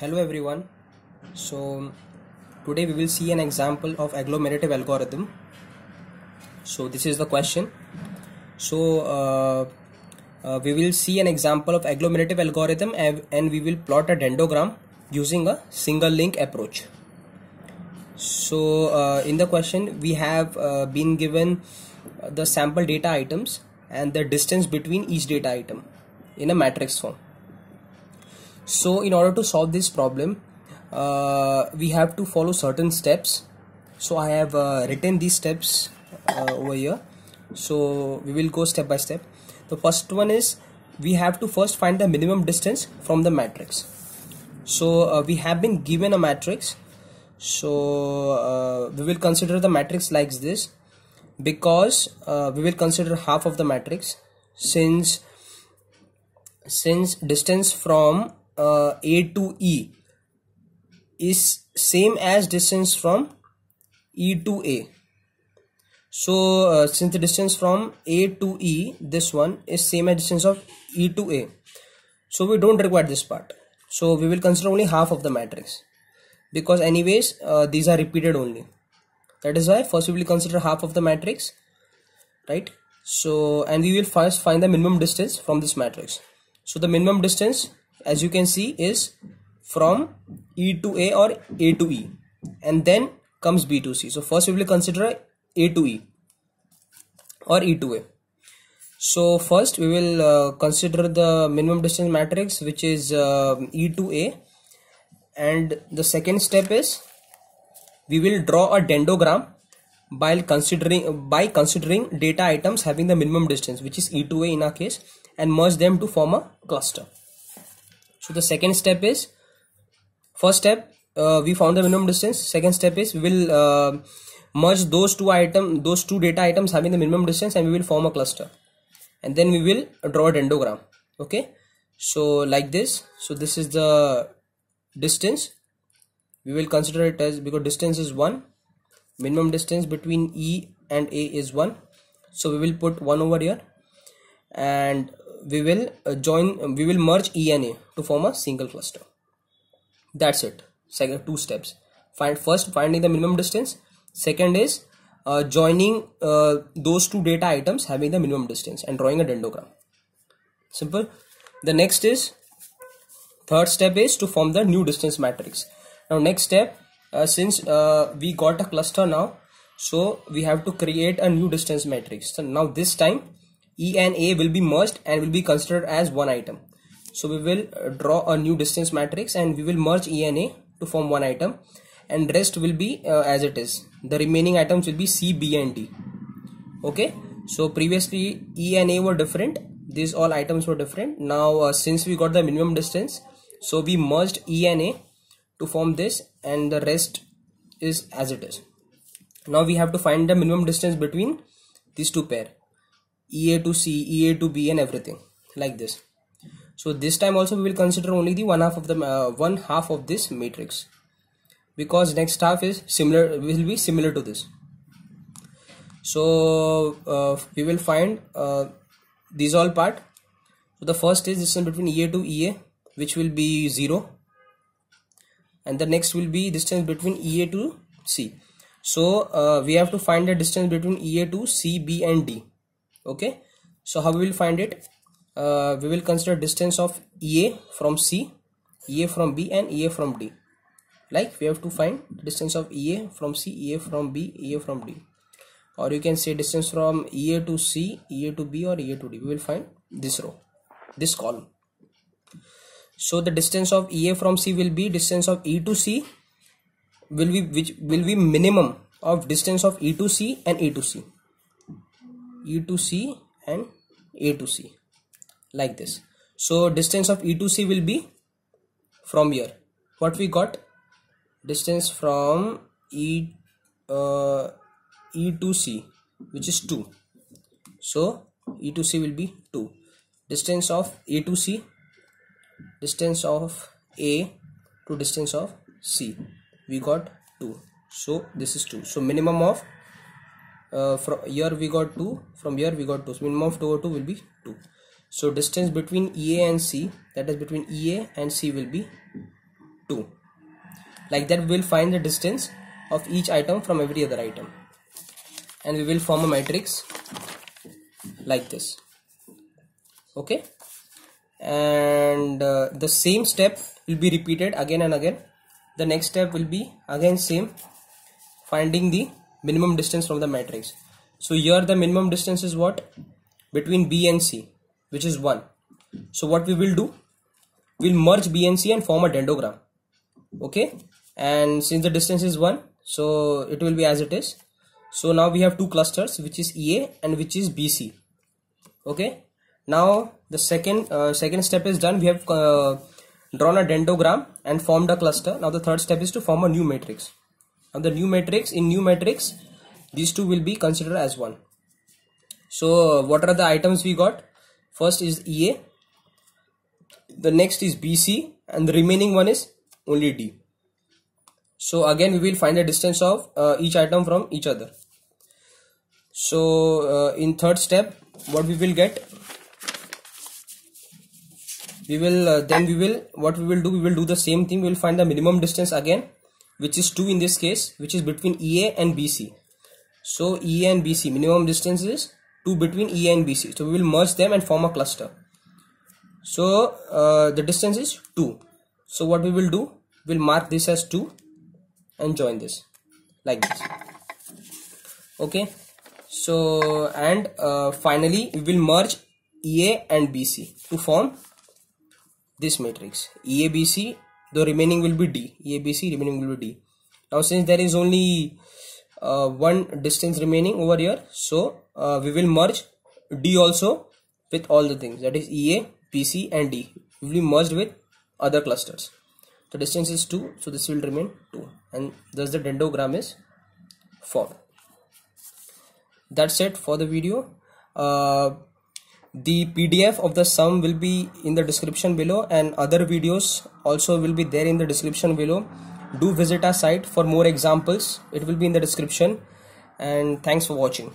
Hello everyone. So today we will see an example of agglomerative algorithm. So this is the question. So uh, uh, we will see an example of agglomerative algorithm and, we will plot a dendrogram using a single link approach. So uh, in the question we have uh, been given the sample data items and the distance between each data item in a matrix form so in order to solve this problem uh, we have to follow certain steps. So I have uh, written these steps uh, over here. So we will go step by step. The first one is we have to first find the minimum distance from the matrix. So uh, we have been given a matrix. So uh, we will consider the matrix like this because uh, we will consider half of the matrix since since distance from uh, A to E is same as distance from E to A. So uh, since the distance from A to E, this one is same as distance of E to A. So we don't require this part. So we will consider only half of the matrix because anyways uh, these are repeated only. That is why first we will consider half of the matrix, right? So and we will first find the minimum distance from this matrix. So the minimum distance as you can see is from E to A or A to E and then comes B to C. So first we will consider A to E or E to A. So first we will uh, consider the minimum distance matrix which is uh, E to A and the second step is we will draw a dendrogram by considering by considering data items having the minimum distance which is E to A in our case and merge them to form a cluster so the second step is first step uh, we found the minimum distance. Second step is we will uh, merge those two item those two data items having the minimum distance and we will form a cluster. And then we will draw a dendrogram. Okay? So like this. So this is the distance. We will consider it as because distance is 1 minimum distance between e and a is 1 so we will put 1 over here. And we will uh, join we will merge E and A to form a single cluster. That's it. Second two steps. Find first finding the minimum distance. Second is uh, joining uh, those two data items having the minimum distance and drawing a dendrogram. Simple. The next is third step is to form the new distance matrix. Now next step uh, since uh, we got a cluster now so we have to create a new distance matrix. So now this time E and A will be merged and will be considered as one item. So we will uh, draw a new distance matrix and we will merge E and A to form one item and rest will be uh, as it is. The remaining items will be C, B and D. Okay. So previously E and A were different. These all items were different. Now uh, since we got the minimum distance, so we merged E and A to form this and the rest is as it is. Now we have to find the minimum distance between these two pair EA to C, EA to B and everything like this. So this time also we will consider only the one half of the uh, one half of this matrix because next half is similar will be similar to this. So uh, we will find uh, these all part. So the first is distance between EA to EA which will be 0 and the next will be distance between EA to C. So uh, we have to find the distance between EA to C, B and D okay. So how we will find it? Uh, we will consider distance of EA from C EA from B and EA from D. Like we have to find distance of EA from C EA from B EA from D. Or you can say distance from EA to C EA to B or EA to D. We will find this row this column. So the distance of EA from C will be distance of E to C will be which will be minimum of distance of E to C and A to C E to C and A to C like this. So distance of E to C will be from here. What we got? Distance from E uh, E to C which is 2. So E to C will be 2. Distance of A to C distance of A to distance of C we got 2 so this is 2 so minimum of uh, from here we got 2 from here we got 2 so minimum of 2 over 2 will be 2 so distance between EA and C that is between EA and C will be 2 like that we will find the distance of each item from every other item. And we will form a matrix like this. Okay? And uh, the same step will be repeated again and again. The next step will be again same finding the minimum distance from the matrix. So here the minimum distance is what? Between b and c which is 1 so what we will do? We'll merge b and c and form a dendrogram. Okay? And since the distance is 1 so it will be as it is. So now we have two clusters which is ea and which is bc okay? Now the second uh, second step is done. We have uh, drawn a dendrogram and formed a cluster. Now the third step is to form a new matrix now the new matrix in new matrix these two will be considered as one. So what are the items we got? First is ea the next is bc and the remaining one is only d. So again we will find the distance of uh, each item from each other. So uh, in third step what we will get? We will uh, then we will what we will do we will do the same thing. We will find the minimum distance again which is 2 in this case which is between EA and BC so EA and BC minimum distance is 2 between EA and BC so we will merge them and form a cluster. So uh, the distance is 2 so what we will do? We'll mark this as 2 and join this like this. Okay? So and uh, finally we will merge EA and BC to form this matrix. EABC the remaining will be D. EABC remaining will be D. Now since there is only uh, one distance remaining over here so uh, we will merge D also with all the things. That is EA and D. Will be merged with other clusters. The distance is 2 so this will remain 2 and thus the dendrogram is formed. That's it for the video. Uh, the pdf of the sum will be in the description below and other videos also will be there in the description below. Do visit our site for more examples. It will be in the description. And thanks for watching